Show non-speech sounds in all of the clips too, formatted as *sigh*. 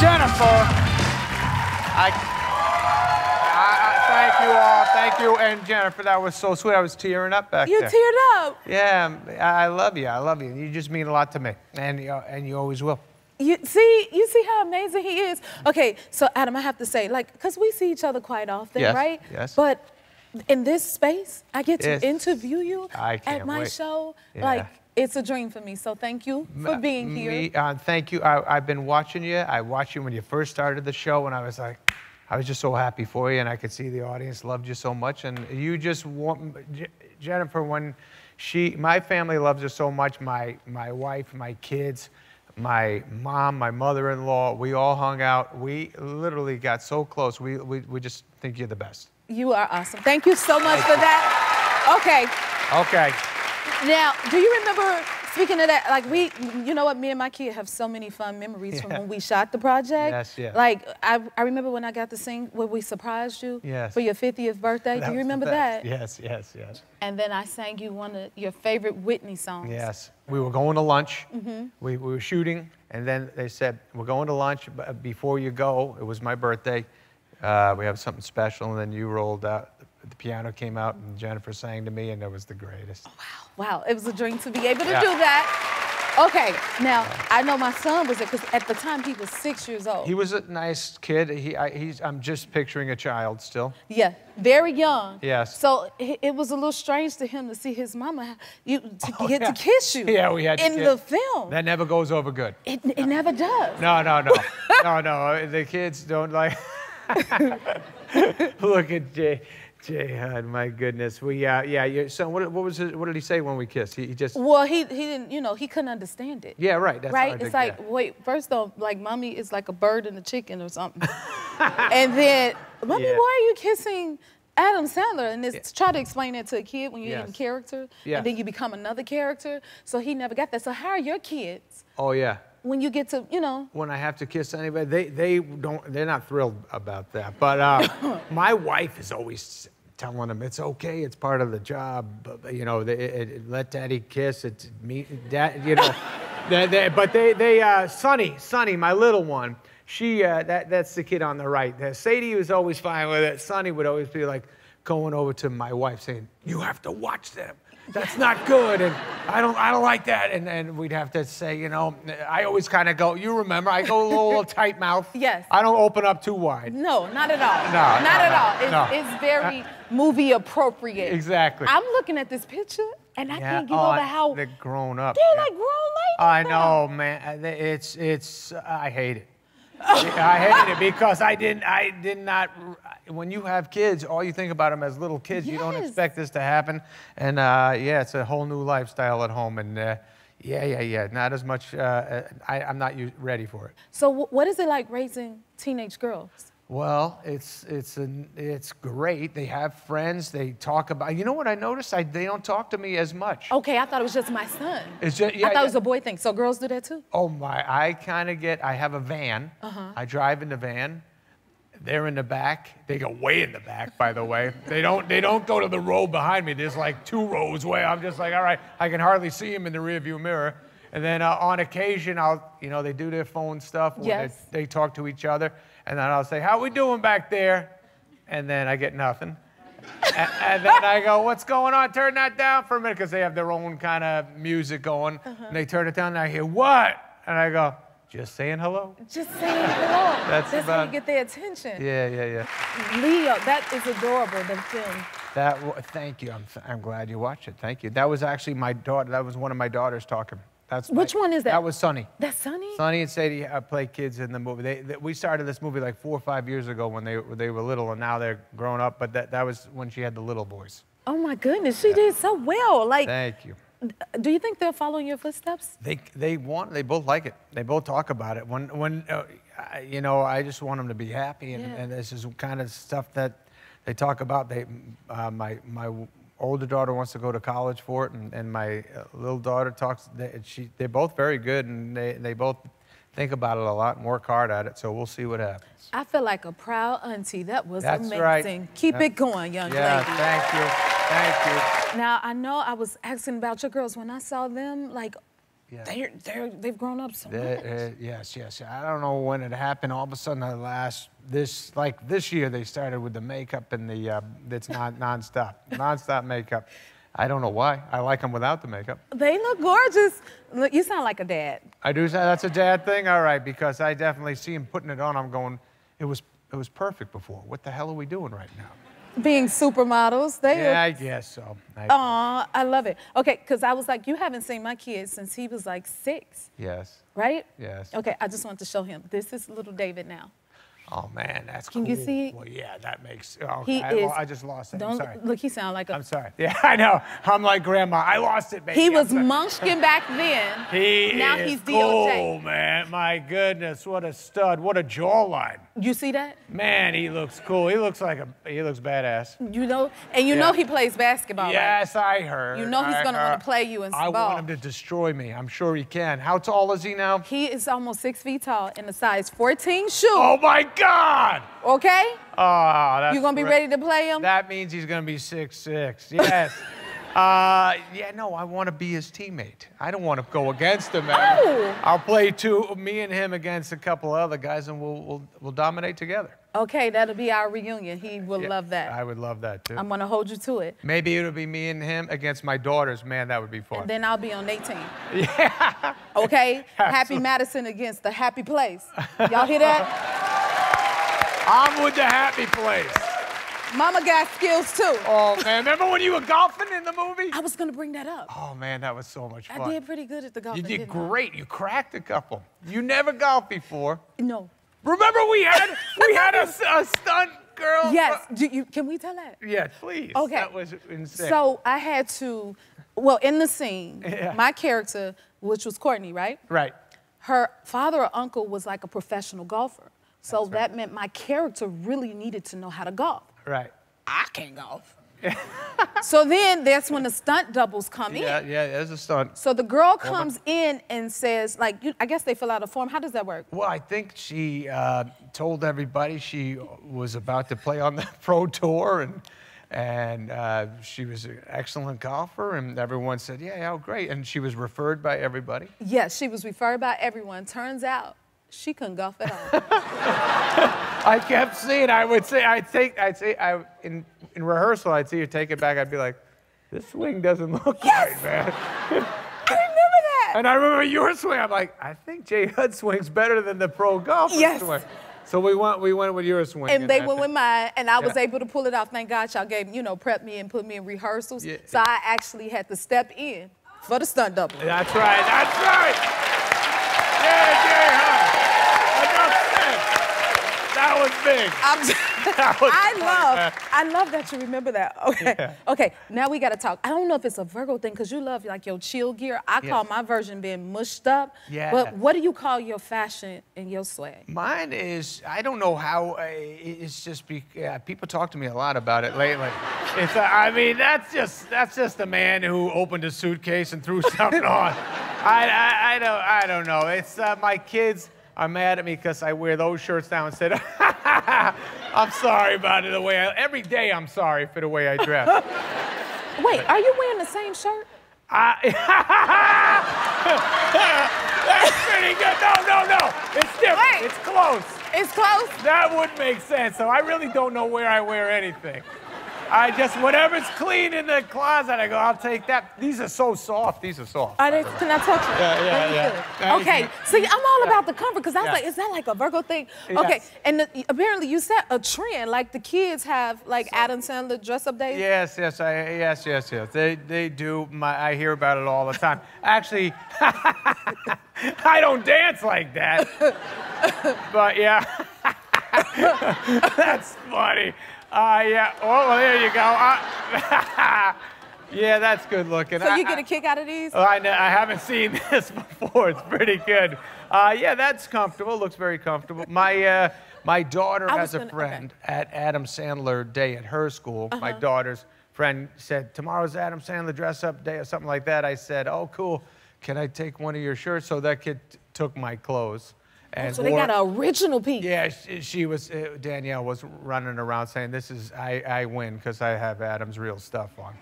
Jennifer. I, I, I thank you all. Thank you. And Jennifer, that was so sweet. I was tearing up back You there. You teared up. Yeah, I I love you. I love you. You just mean a lot to me, and you, and you always will. You see, you see how amazing he is. Okay, so Adam, I have to say, like, cause we see each other quite often, Yes, right? yes. But in this space, I get to Yes. interview you at my wait. show. Yeah. Like, it's a dream for me. So thank you for being here. Me, uh, thank you. I, I've been watching you. I watched you when you first started the show, and I was like, I was just so happy for you, and I could see the audience loved you so much, and you just want J- Jennifer when she, my family loves her so much. My my wife, my kids, my mom, my mother-in-law. We all hung out. We literally got so close. We we, we just think you're the best. You are awesome. Thank you so much for that. Okay, Okay. Now, do you remember? Speaking of that, like we, you know what, me and my kid have so many fun memories from when we shot the project. Yes, yeah. Like I, I remember when I got to sing when we surprised you Yes. for your 50th birthday. That do you remember that? Yes, yes, yes. And then I sang you one of your favorite Whitney songs. Yes. We were going to lunch. Mm-hmm. We, we were shooting, and then they said, We're going to lunch. But before you go, it was my birthday. Uh, we have something special. And then you rolled out. The piano came out, and Jennifer sang to me, and it was the greatest. Oh, wow, Wow. it was a dream to be able to Yeah. do that. Okay, now I know my son was there because at the time he was six years old. He was a nice kid. He, I, he's, I'm just picturing a child still. yeah, very young. Yes. So it, was a little strange to him to see his mama you to Oh, get yeah. to kiss you. Yeah, we had to in the film. That never goes over good. it, it never does. No, no, no. *laughs* no, no. The kids don't like. *laughs* Look at Jay. Jay Hud, my goodness. We, uh, yeah, your son, what, what was his, what did he say when we kissed? He, he just, Well, he he didn't, you know, he couldn't understand it. yeah, right. That's right? It's to like, get. wait, first off, like mommy is like a bird and a chicken or something. *laughs* and then, mommy, Yeah. why are you kissing Adam Sandler? And it's try to explain that to a kid when you're in character, Yes. and then you become another character. So he never got that. So how are your kids Oh yeah. When you get to, you know? When I have to kiss anybody, they they don't. They're not thrilled about that. But uh, *coughs* my wife is always telling them it's okay. It's part of the job. But, you know, they, it, it- let daddy kiss. It's me, dad. You know. *laughs* they, they, but they they uh, Sunny Sunny, my little one. She uh, that that's the kid on the right. Sadie was always fine with it. Sunny would always be like going over to my wife saying, "You have to watch them." That's not good, and I don't, I don't like that. And, and we'd have to say, you know, I always kind of go. You remember, I go a little, little tight mouth. *laughs* Yes. I don't open up too wide. No, not at all. No, not no, at no, all. It's, no. it's very *laughs* movie appropriate. Exactly. I'm looking at this picture and I Yeah. can't get oh, over how they're grown up. they're yeah. like grown ladies. I know, man. It's it's. I hate it. I hate it because I didn't. I did not. When you have kids, all you think about them as little kids. You don't expect this to happen, and uh, yeah, it's a whole new lifestyle at home. And uh, yeah, yeah, yeah. Not as much. Uh, I, I'm not ready for it. So wh- what is it like raising teenage girls? Well, it's it's an, it's great. They have friends. They talk about. You know what I noticed? I, they don't talk to me as much. Okay, I thought it was just my son. It's just, yeah, I thought yeah. it was a boy thing. So girls do that too? Oh my! I kind of get. I have a van. Uh-huh. I drive in the van. They're in the back. They go way in the back, by the way. *laughs* They don't. They don't go to the row behind me. There's like two rows away. I'm just like, all right. I can hardly see them in the rearview mirror. And then uh, on occasion, I'll, you know, they do their phone stuff. Yes. They, they talk to each other, and then I'll say, "How we doing back there?" And then I get nothing. and, and then I go, "What's going on? Turn that down for a minute," because they have their own kind of music going. Uh-huh. And they turn it down, and I hear, "What?" And I go, "Just saying hello." Just saying hello. *laughs* That's how about- you get their attention. Yeah, yeah, yeah. Leo, that is adorable, the film. That. Thank you. I'm, I'm glad you watched it. Thank you. That was actually my daughter. That was one of my daughters talking. That's my- Which one is that? That was Sunny. That's Sunny? Sonny and Sadie uh, play kids in the movie. They, they, we started this movie like four or five years ago when they, they were little, and now they're grown up. But that, that was when she had the little boys. Oh my goodness, she did so well. Like, Thank you. do you think they'll follow in your footsteps? They, they want, they both like it. They both talk about it. When, when uh, I- you know, I just want them to be happy, and, Yeah. and this is kind of stuff that they talk about. They, uh, my, my older daughter wants to go to college for it, and, and my uh, little daughter talks. They, she, they're both very good, and they, they both think about it a lot and work hard at it. So we'll see what happens. I feel like a proud auntie. That was That's amazing. right. Keep That's- it going, young Yeah, lady. thank you, thank you. Now I know I was asking about your girls when I saw them. Like, Yeah. They're, they're, they've grown up so much. uh, yes, yes. I don't know when it happened. All of a sudden, the last this like this year they started with the makeup and the uh, it's not nonstop, *laughs* nonstop makeup. I don't know why. I like them without the makeup. They look gorgeous. Look, you sound like a dad. I do that's a dad thing. All right, because I definitely see him putting it on. I'm going. It was it was perfect before. What the hell are we doing right now? Being supermodels, they Yeah, are. I guess so. Oh, I love it. Okay, because I was like, you haven't seen my kid since he was like six, yes. right? Yes. Okay, I just want to show him. This is little David now. Oh man, that's cool. Can cool. you see? Well, yeah, that makes. Oh, He I, is. I just lost it. I'm sorry. look. He sound like a. I'm sorry. *laughs* Yeah, I know. I'm like grandma. I lost it, baby. he was. Munchkin back then. *laughs* He now is he's cool, DOJ. man. My goodness, what a stud! What a jawline. You see that? Man, he looks cool. He looks like a. He looks badass. You know, and you know he plays basketball. right? Yes, I heard. You know he's I gonna wanna play you in I ball. want him to destroy me. I'm sure he can. How tall is he now? He is almost six feet tall in a size 14 shoe. Oh my God! Okay? Oh, that's You gonna be ready to play him? That means he's gonna be six six. Yes. *laughs* uh, yeah, no, I want to be his teammate. I don't want to go against him. man. Oh. I'll play two, me and him against a couple other guys, and we'll we'll, we'll dominate together. Okay, that'll be our reunion. He will Yeah, love that. I would love that too. I'm gonna hold you to it. Maybe it'll be me and him against my daughters. Man, that would be fun. And then I'll be on their team. *laughs* Yeah. Okay? Happy Madison against the happy place. Y'all hear that? *laughs* I'm with the happy place. Mama got skills too. Oh man, remember when you were golfing in the movie? I was gonna bring that up. Oh man, that was so much fun. I did pretty good at the golf. You did great. You cracked a couple. You never golfed before. No. Remember we had we had a, a stunt girl. Yes. Do you, can we tell that? Yeah, please. Okay. That was insane. So I had to, well, in the scene, Yeah. my character, which was Courtney, right? right. Her father or uncle was like a professional golfer. So that meant my character really needed to know how to golf. Right. I can't golf. *laughs* so then that's when the stunt doubles come Yeah, in. yeah, yeah, there's a stunt. So the girl comes in and says, like, you, I guess they fill out a form. How does that work? Well, I think she uh, told everybody she was about to play on the *laughs* pro tour, and and uh, she was an excellent golfer, and everyone said, "Yeah, oh, great," and she was referred by everybody. Yes, she was referred by everyone. Turns out she couldn't golf at all. *laughs* I kept seeing. I would say, I'd take, I'd say, I in in rehearsal, I'd see her take it back. I'd be like, "This swing doesn't look right, man." *laughs* I remember that. And I remember your swing. I'm like, I think Jay Hud swings better than the pro golfer Yes. swing. So we went, we went with your swing. And they I went think- with mine, and I was able to pull it off. Thank God y'all gave, you know, prep me and put me in rehearsals. Yeah. So I actually had to step in for the stunt double. That's right. That's right. Yeah, Jay was big. *laughs* *laughs* That was I love. I love that you remember that. *laughs* Okay, Yeah. okay. Now we gotta talk. I don't know if it's a Virgo thing because you love like your chill gear. I call Yes. my version being mushed up. Yeah. But what do you call your fashion and your swag? Mine is, I don't know how, uh, it's just, be, yeah, people talk to me a lot about it lately. It's, uh, I mean, that's just, that's just a man who opened a suitcase and threw something on. I, I, I, don't, I don't know. It's, uh, my kids are mad at me because I wear those shirts now and said, *laughs* I'm sorry about it, the way I, every day I'm sorry for the way I dress. *laughs* Wait, are you wearing the same shirt? I, *laughs* that's pretty good. No, no, no. It's different. Wait. It's close. It's close. That would make sense. So I really don't know where I wear anything. I just, whatever's clean in the closet, I go, I'll take that. These are so soft. These are soft. Are they, can I touch it? Yeah, yeah, Let yeah. feel it. Thank Okay, see, I'm all about the comfort because I was Yeah. like, is that like a Virgo thing? Okay, Yes. and the, apparently you set a trend. Like the kids have like Adam Sandler dress up days. Yes, yes, I, yes, yes, yes. They, they do. My, I hear about it all the time. Actually, *laughs* I don't dance like that. *laughs* But yeah, *laughs* that's funny. Uh, yeah. Oh, well, there you go. Uh, *laughs* yeah, that's good looking. So I- you get a kick out of these? Oh, I, I haven't *laughs* seen this before. It's pretty good. Uh, yeah, that's comfortable. Looks very comfortable. My uh, my daughter has a gonna- okay. friend at Adam Sandler Day at her school. My Uh-huh. daughter's friend said tomorrow's Adam Sandler dress up day or something like that. I said, oh cool. Can I take one of your shirts? So that kid took my clothes. And Oh, so they got an original piece. yeah, she, she was uh, Danielle was running around saying, "This is I, I win because I have Adam's real stuff on."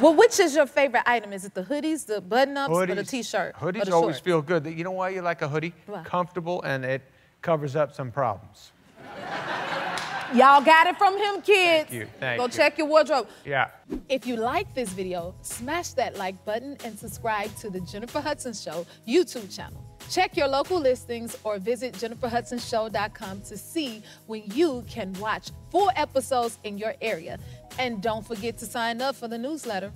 well, which is your favorite item? Is it the hoodies, the button-ups, or the t-shirt? Hoodies the always shorts? feel good. You know why you like a hoodie? Why? Comfortable and it covers up some problems. Y'all got it from him, kids. Thank you, thank Go you. check your wardrobe. Yeah. If you like this video, smash that like button and subscribe to the Jennifer Hudson Show YouTube channel. Check your local listings or visit jenniferhudsonshow.com to see when you can watch full episodes in your area. And don't forget to sign up for the newsletter.